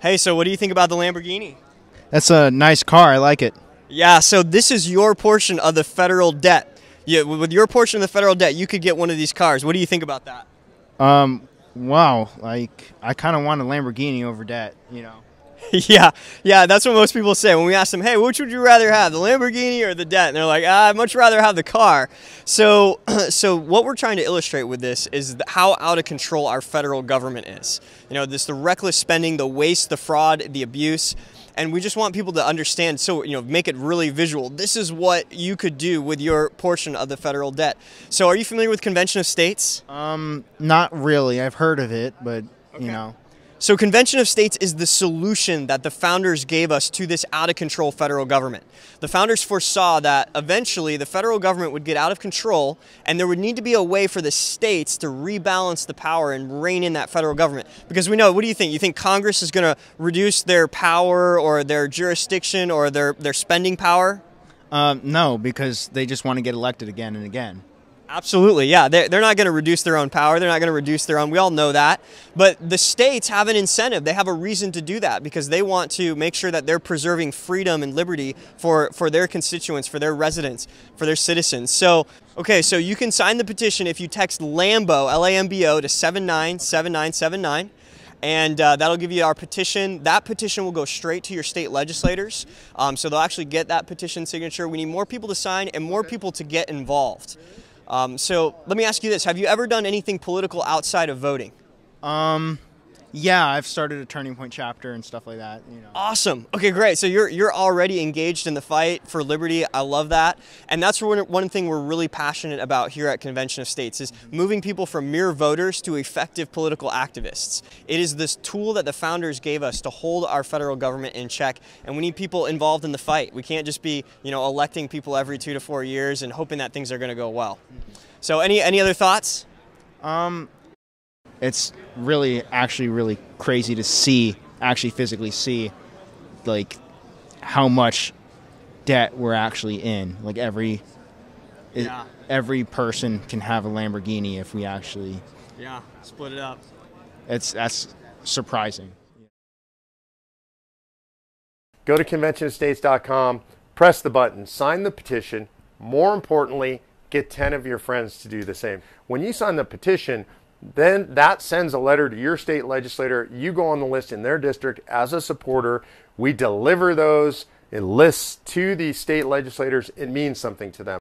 Hey, so what do you think about the Lamborghini? That's a nice car. I like it. Yeah, so this is your portion of the federal debt. Yeah, with your portion of the federal debt, you could get one of these cars. What do you think about that? Um, wow. Like I kind of want a Lamborghini over debt, You know. yeah, yeah, that's what most people say when we ask them, "Hey, which would you rather have, the Lamborghini or the debt?" And they're like, ah, "I'd much rather have the car." So, so what we're trying to illustrate with this is how out of control our federal government is. You know, this the reckless spending, the waste, the fraud, the abuse and we just want people to understand so you know make it really visual this is what you could do with your portion of the federal debt so are you familiar with convention of states um not really i've heard of it but okay. you know so, Convention of States is the solution that the founders gave us to this out of control federal government. The founders foresaw that eventually the federal government would get out of control and there would need to be a way for the states to rebalance the power and rein in that federal government. Because we know, what do you think? You think Congress is going to reduce their power or their jurisdiction or their, their spending power? Um, no, because they just want to get elected again and again. Absolutely, yeah. They're, they're not going to reduce their own power. They're not going to reduce their own. We all know that. But the states have an incentive. They have a reason to do that because they want to make sure that they're preserving freedom and liberty for, for their constituents, for their residents, for their citizens. So, okay, so you can sign the petition if you text LAMBO, L A M B O, to 797979 and uh, that'll give you our petition. That petition will go straight to your state legislators, um, so they'll actually get that petition signature. We need more people to sign and more people to get involved. Um, so let me ask you this: Have you ever done anything political outside of voting? Um, yeah, I've started a Turning Point chapter and stuff like that. You know. Awesome. Okay, great. So you're you're already engaged in the fight for liberty. I love that, and that's one one thing we're really passionate about here at Convention of States is moving people from mere voters to effective political activists. It is this tool that the founders gave us to hold our federal government in check, and we need people involved in the fight. We can't just be you know electing people every two to four years and hoping that things are going to go well. So any any other thoughts? Um, it's really actually really crazy to see actually physically see like how much debt we're actually in. Like every yeah. it, every person can have a lamborghini if we actually yeah split it up. It's that's surprising. Go to conventionofstates.com press the button sign the petition. More importantly get 10 of your friends to do the same. When you sign the petition then that sends a letter to your state legislator. You go on the list in their district as a supporter. We deliver those lists to the state legislators. It means something to them.